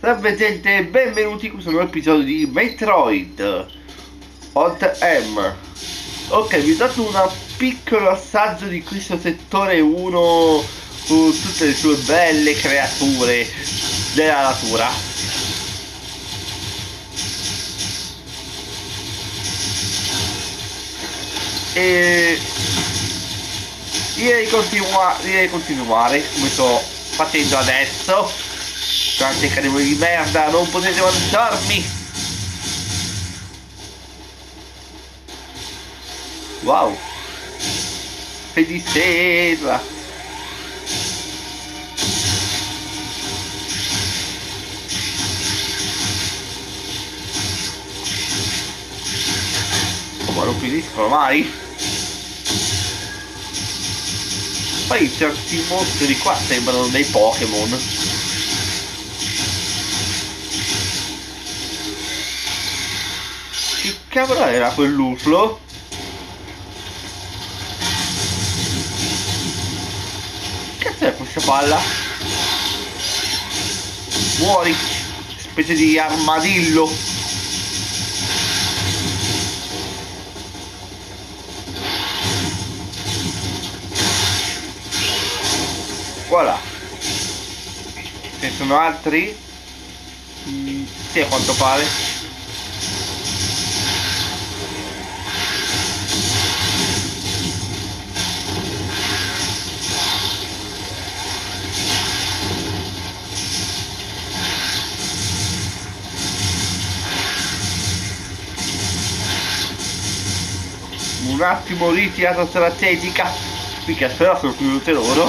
Salve gente, benvenuti in questo nuovo episodio di Metroid Hot M. Ok, vi ho dato un piccolo assaggio di questo settore 1 Su tutte le sue belle creature della natura. E direi, continua continuare come sto facendo adesso Tante cadevoli di merda, non potete mangiarmi! Wow! Che di sera! Oh, ma non finiscono mai! Poi certi mostri qua sembrano dei Pokémon. Cavolo era quell'uflo? Cazzo è questa palla? Muori, specie di armadillo. Voilà. Ce ne sono altri? Mm, sì, a quanto pare. Un attimo ritirata strategica mica spero sono finite loro.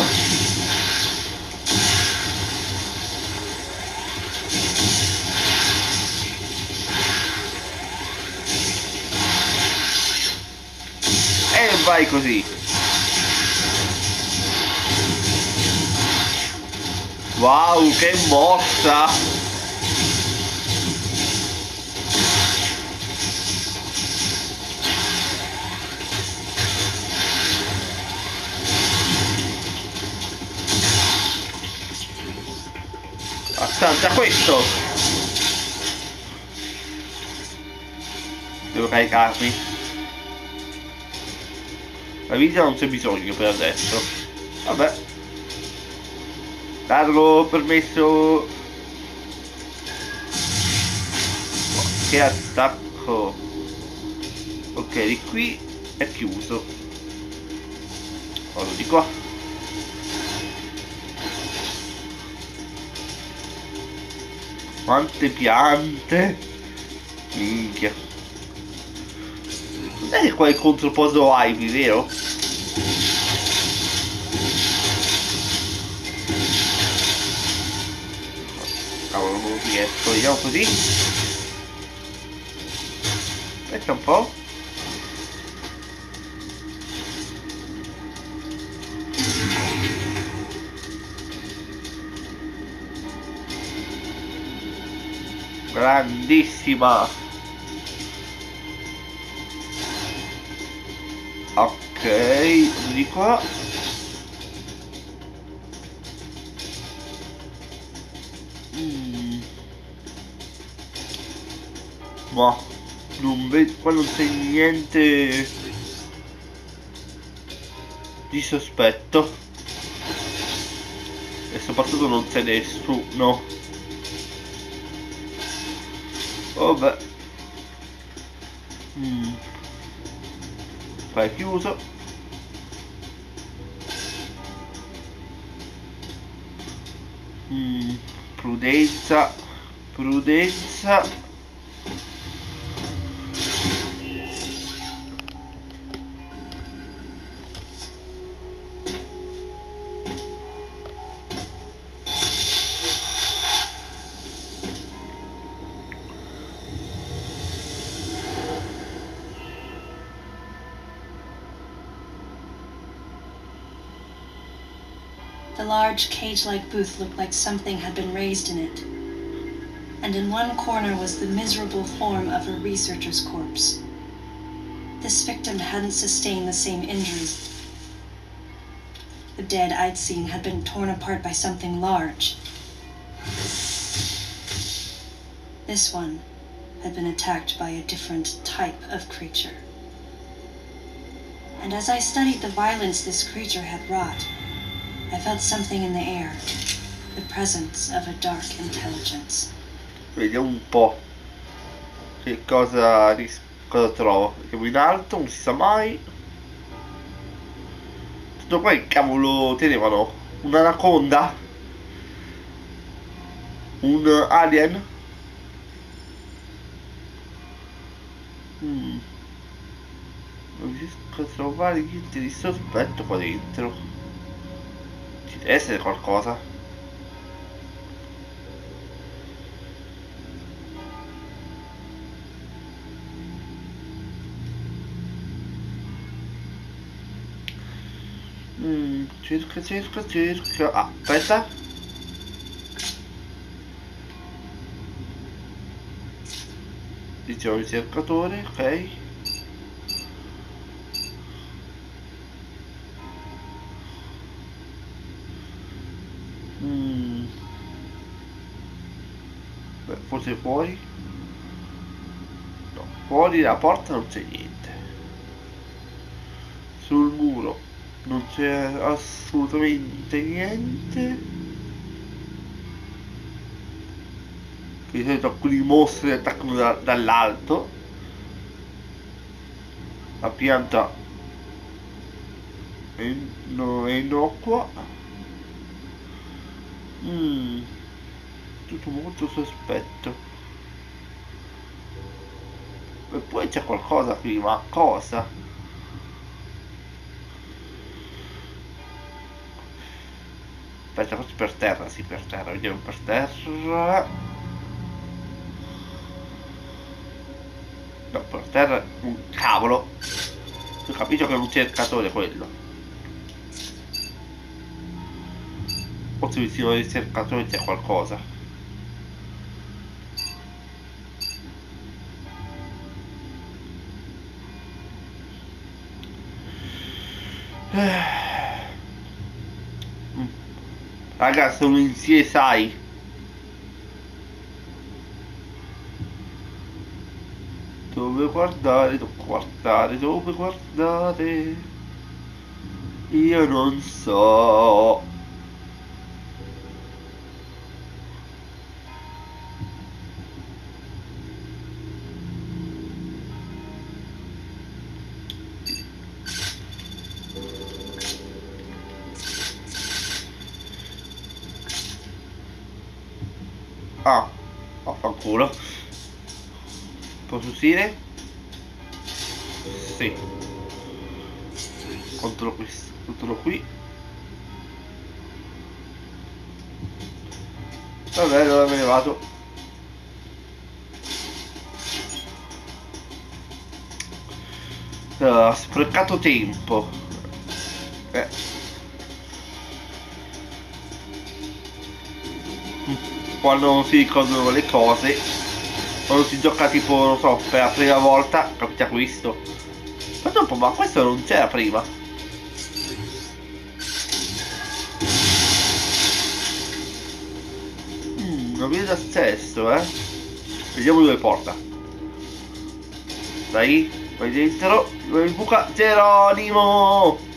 E vai così. Wow che mossa abbastanza questo. Devo caricarmi. La vita non c'è bisogno per adesso. Vabbè. Darlo permesso. Che attacco. Ok di qui è chiuso. Vado di qua Quante piante. Minchia. Non è che qua è controposo Ivy, vero? Cavolo, non riesco. Vediamo così. Aspetta un po'. Grandissima. Ok di qua. Mm. ma non vedo qua non c'è niente di sospetto. E soprattutto non c'è nessuno vabbè mm. qua è chiuso mm. prudenza prudenza large cage-like booth looked like something had been raised in it. And in one corner was the miserable form of a researcher's corpse. This victim hadn't sustained the same injuries. The dead I'd seen had been torn apart by something large. This one had been attacked by a different type of creature. And as I studied the violence this creature had wrought, I felt something in the air the presence of a dark intelligence. Vediamo un po' che cosa, cosa trovo. Andiamo in alto, non si sa mai. Tutto qua che cavolo tenevano? Un'anaconda? Un alien? Mm. Non riesco a trovare niente di sospetto qua dentro. Ci deve essere qualcosa. Mm, cerca, cerca, cerca. Ah, aspetta. Diciamo ricercatore, ok. Forse fuori. No, fuori dalla porta non c'è niente. Sul muro non c'è assolutamente niente. Di solito alcuni mostri attaccano da- dall'alto. La pianta è, no, è innocua. Mm, tutto molto sospetto. E poi c'è qualcosa qui, ma cosa? Aspetta, questo per terra, sì, per terra, vediamo per terra. No, per terra un cavolo. Ho capito che è un cercatore quello. Forse vicino al cercatore c'è qualcosa. Raga, sono in CSI. Dove guardare, dove guardare, dove guardare? Io non so. Vaffanculo. Posso uscire? Sì. Controllo questo, controllo qui. Vabbè, allora me ne vado. Ah, sprecato tempo. Eh. Quando non si ricordano le cose quando si gioca tipo, non so, per la prima volta, capita questo. Ma dopo, ma questo non c'era prima. Mm, non vedo accesso, eh. Vediamo dove porta. Dai, vai dentro. Dove buca Geronimo!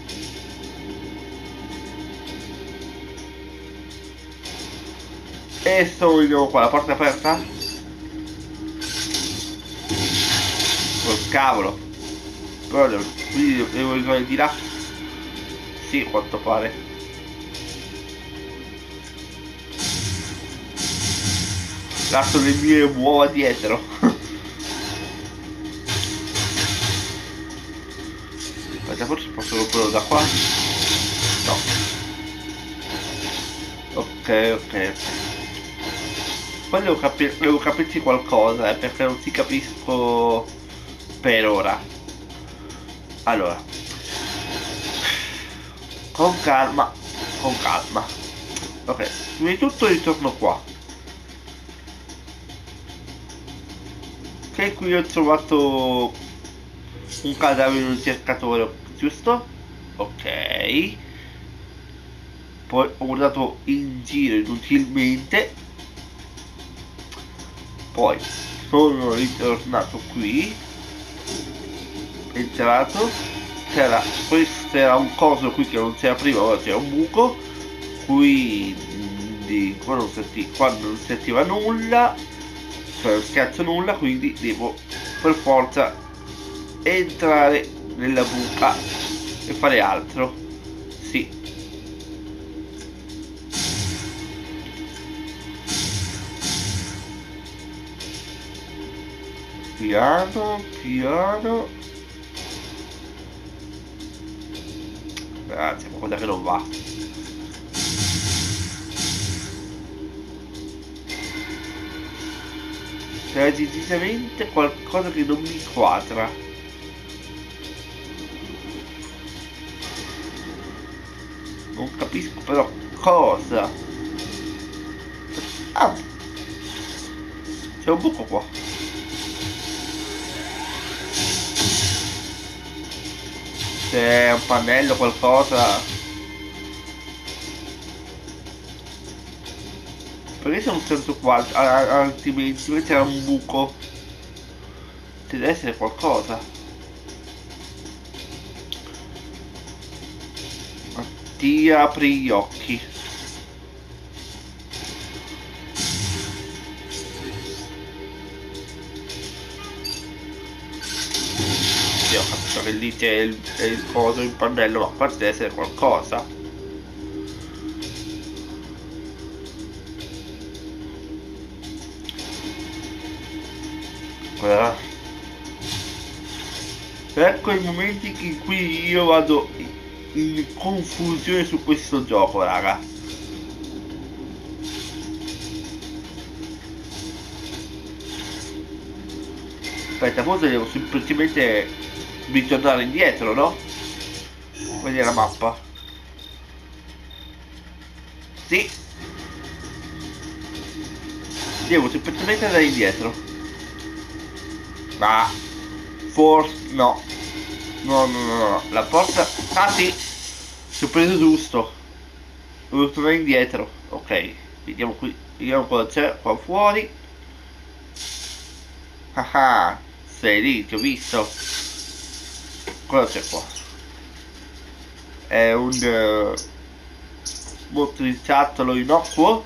E sono di nuovo qua, la porta è aperta? Col cavolo. Però devo, quindi devo arrivare di là. Sì, quanto pare. Lascio le mie uova dietro. Aspetta, forse posso romperlo da qua? No. Ok, ok. Poi devo, capir devo capirci qualcosa, eh, perché non ti capisco per ora. Allora. Con calma, con calma. Ok, prima di tutto ritorno qua. Che qui ho trovato un cadavere un cercatore, giusto? Ok. Poi ho guardato in giro inutilmente. Poi sono ritornato qui entrato c'era questo era un coso qui che non c'era prima ora c'era un buco. Quindi qua non, senti, qua non si attiva nulla cioè non schiaccio nulla quindi devo per forza entrare nella buca e fare altro piano piano. Grazie ma guarda che non va. C'è decisamente qualcosa che non mi quadra non capisco però cosa. Ah! C'è un buco qua c'è un pannello qualcosa. Perché c'è un senso qua? Altrimenti c'era un buco. Deve essere qualcosa. Ma ti apri gli occhi c'è il, il coso, il pannello, ma qua deve essere qualcosa. Ah. Ecco i momenti in cui io vado in confusione su questo gioco, raga. Aspetta, forse devo semplicemente ritornare indietro, no? Vedi la mappa. Sì. Devo semplicemente andare indietro. Ma forse no. No, no, no, no. La porta. Ah sì! Ci ho preso giusto. Devo tornare indietro. Ok. Vediamo qui. Vediamo cosa c'è qua fuori. Ah ah. Sei lì, ti ho visto cosa c'è qua è un uh, motriciattolo innocuo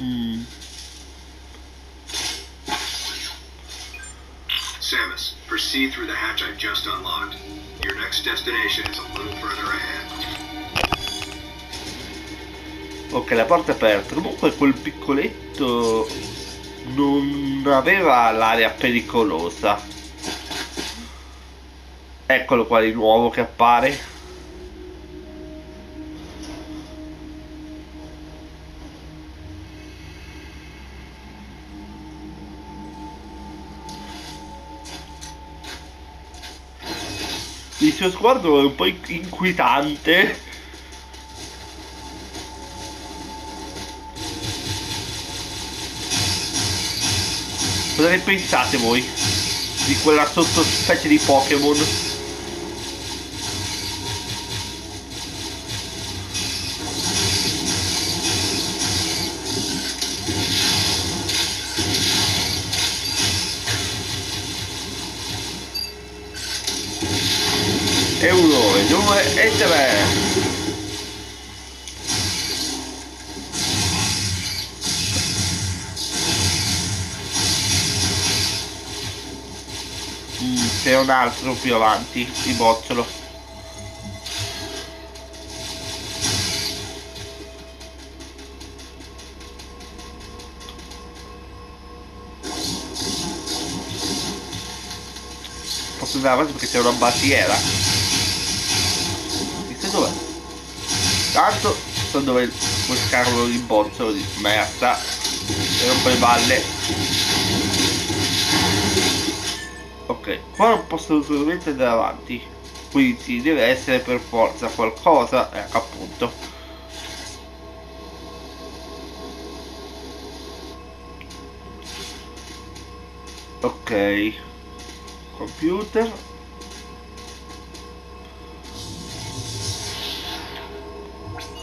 mm. Samus, proceed through the hatch I've just unlocked. Your next destination is a little further ahead. Ok, la porta è aperta. Comunque quel piccoletto non aveva l'area pericolosa. Eccolo qua di nuovo che appare. Il suo sguardo è un po' inquietante. Cosa ne pensate voi? Di quella sottospecie di Pokémon? C'è un altro più avanti di bocciolo posso andare avanti perché c'è una barriera. Chissà dov'è tanto so dove quel carro di bocciolo di merda. E rompe le balle ok qua non posso assolutamente andare avanti quindi ci deve essere per forza qualcosa eh, appunto ok computer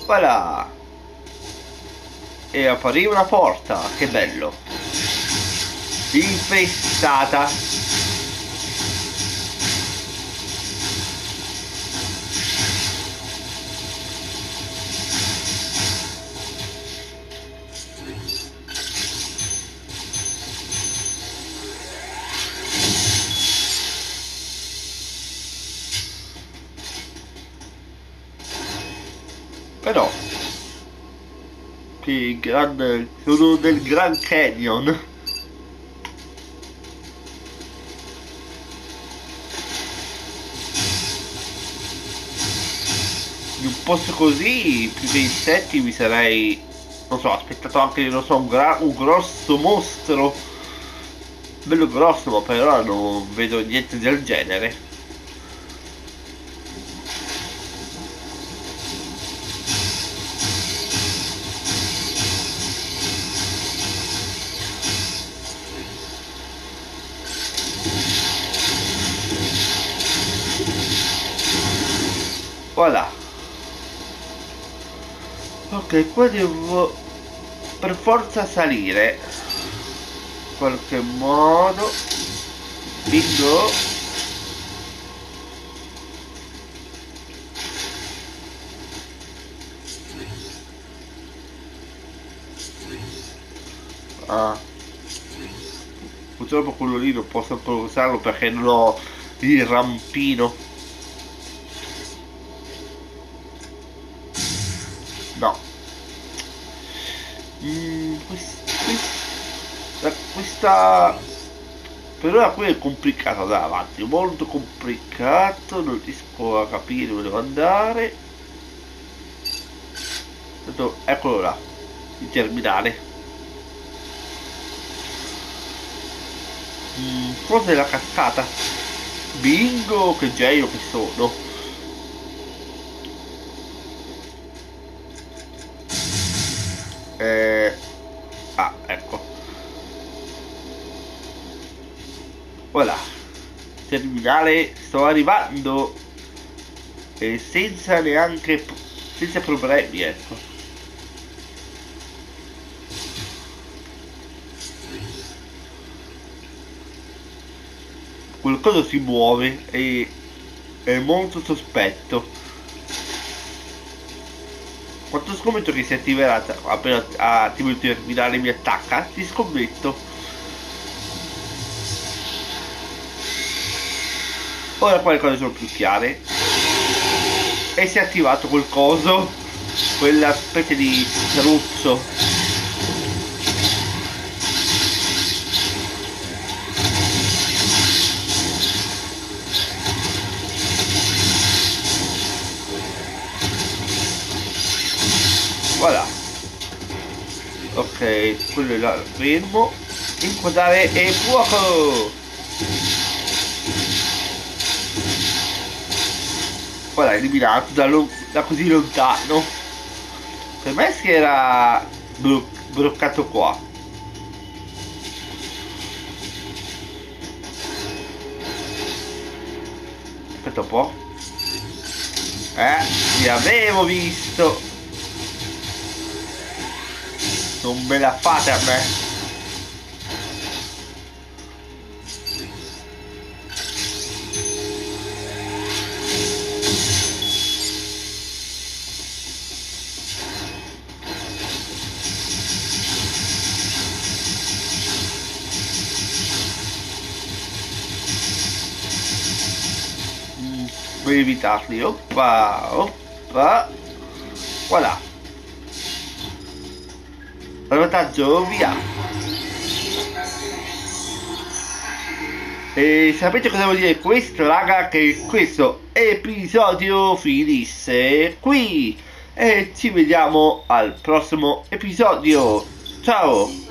Voilà. E apparì una porta, che bello. Infestata. Però che grande sono del Grand Canyon. In un posto così più che insetti mi sarei non so aspettato anche non so un, un grosso mostro. Bello grosso ma per ora non vedo niente del genere Voilà. Ok, qua devo per forza salire. In qualche modo. Bingo. Ah. Purtroppo quello lì non posso ancora usarlo perché non ho il rampino. Questa, questa per ora qui è complicato da avanti, molto complicato, non riesco a capire dove devo andare. Tanto, eccolo là, il terminale. Mm, cos'è la cascata? Bingo, che genio che sono. Voilà. Terminale, sto arrivando. E senza neanche... senza problemi, ecco. Qualcosa si muove e è molto sospetto. Quanto scommetto che si attiverà appena attivo il terminale mi attacca? Ti scommetto. Ora qua le cose sono più chiare. E si è attivato quel coso. Quella specie di struzzo. Voilà. Ok, quello è là, fermo. Inquadrare e fuoco! Voilà, eliminato da, lo- da così lontano. Per me si era blo- bloccato qua. Aspetta un po'. Eh, vi avevo visto. Non me la fate a me. Per evitarli. Oppa, oppa. Voilà. Salvataggio, via. E sapete cosa vuol dire questo, raga? Che questo episodio finisse qui. E ci vediamo al prossimo episodio. Ciao!